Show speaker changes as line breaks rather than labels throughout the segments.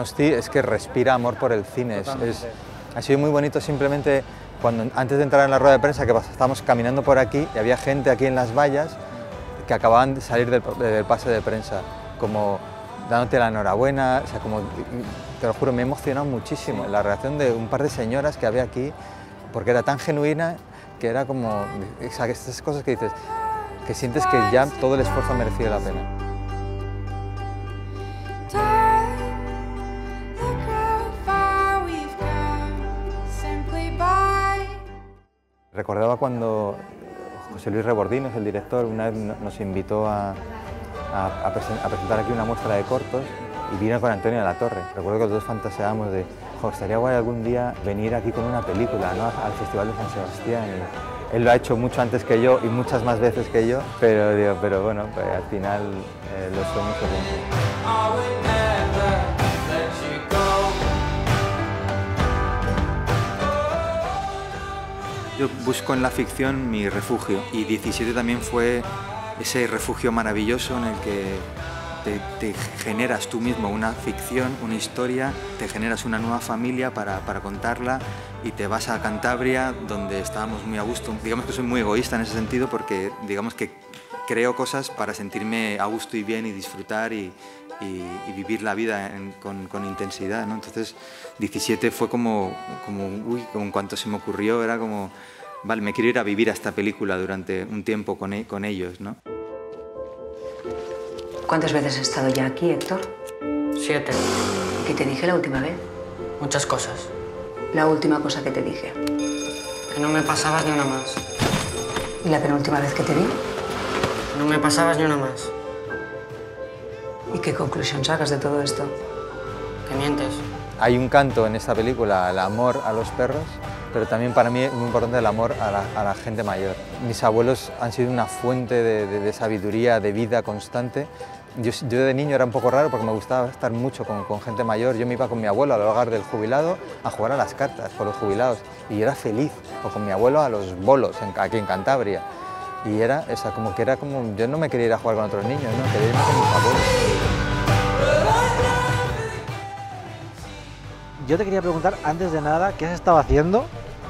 Donosti es que respira amor por el cine. Es, ha sido muy bonito simplemente cuando antes de entrar en la rueda de prensa que estábamos caminando por aquí y había gente aquí en las vallas que acababan de salir del, del pase de prensa, como dándote la enhorabuena, o sea, como, te lo juro, me he emocionado muchísimo la reacción de un par de señoras que había aquí, porque era tan genuina que era como, o sea, estas cosas que dices, que sientes que ya todo el esfuerzo ha merecido la pena. Recordaba cuando José Luis Rebordinos, el director, una vez nos invitó a, presentar aquí una muestra de cortos y vino con Antonio de la Torre. Recuerdo que los dos fantaseábamos de, estaría guay algún día venir aquí con una película al Festival de San Sebastián. él lo ha hecho mucho antes que yo y muchas más veces que yo, pero, digo, pero bueno, pues, al final eh, los sueños se Yo busco en la ficción mi refugio. Y 17 también fue ese refugio maravilloso en el que te, generas tú mismo una ficción, una historia, te generas una nueva familia para, para, contarla y te vas a Cantabria donde estábamos muy a gusto. Digamos que soy muy egoísta en ese sentido porque digamos que creo cosas para sentirme a gusto y bien y disfrutar y, y, vivir la vida con, con, intensidad. ¿no? Entonces 17 fue como, como, uy, como en cuanto se me ocurrió, era como vale, me quiero ir a vivir a esta película durante un tiempo con, con ellos, ¿no?
¿Cuántas veces has estado ya aquí, Héctor?
Siete.
¿Qué te dije la última vez?
Muchas cosas.
La última cosa que te dije.
Que no me pasabas ni una más.
¿Y la penúltima vez que te vi?
No me pasabas ni una más.
¿Y qué conclusión sacas de todo esto?
Que mientes.
Hay un canto en esta película, el amor a los perros, pero también para mí es muy importante el amor a la, gente mayor. Mis abuelos han sido una fuente de, sabiduría, de vida constante. Yo, de niño era un poco raro porque me gustaba estar mucho con, gente mayor. Yo me iba con mi abuelo al hogar del jubilado a jugar a las cartas con los jubilados y era feliz, o con mi abuelo a los bolos aquí en Cantabria. Y era, esa, como que era como, yo no me quería ir a jugar con otros niños, ¿no? quería irme con mis abuelos.
Yo te quería preguntar, antes de nada, ¿qué has estado haciendo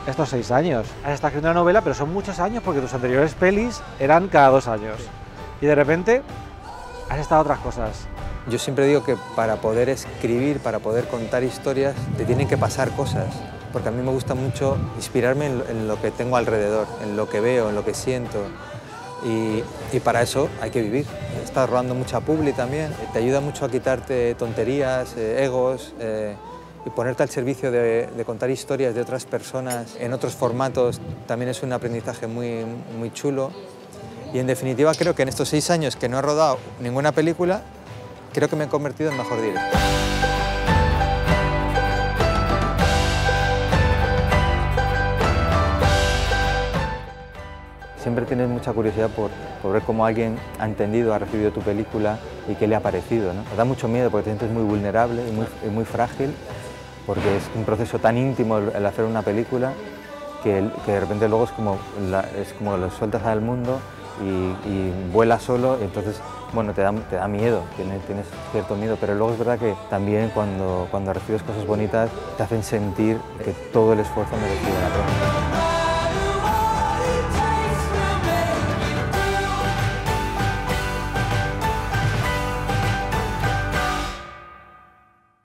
estos seis años. Has estado haciendo una novela, pero son muchos años porque tus anteriores pelis eran cada dos años. Y de repente has estado otras cosas.
Yo siempre digo que para poder escribir, para poder contar historias, te tienen que pasar cosas. Porque a mí me gusta mucho inspirarme en lo, que tengo alrededor, en lo que veo, en lo que siento. Y, para eso hay que vivir. Estás rodando mucha publi también, te ayuda mucho a quitarte tonterías, eh, egos. Eh, y ponerte al servicio de, contar historias de otras personas en otros formatos también es un aprendizaje muy, muy chulo. Y en definitiva creo que en estos seis años que no he rodado ninguna película, creo que me he convertido en mejor director. Siempre tienes mucha curiosidad por, ver cómo alguien ha entendido, ha recibido tu película y qué le ha parecido. ¿no? da mucho miedo porque te sientes muy vulnerable y muy, y muy frágil porque es un proceso tan íntimo el, hacer una película que, de repente luego es como, es como lo sueltas al mundo y, y vuela solo, y entonces bueno, te da, te da miedo, tienes, tienes, cierto miedo, pero luego es verdad que también cuando, cuando recibes cosas bonitas te hacen sentir que todo el esfuerzo merecido la pena.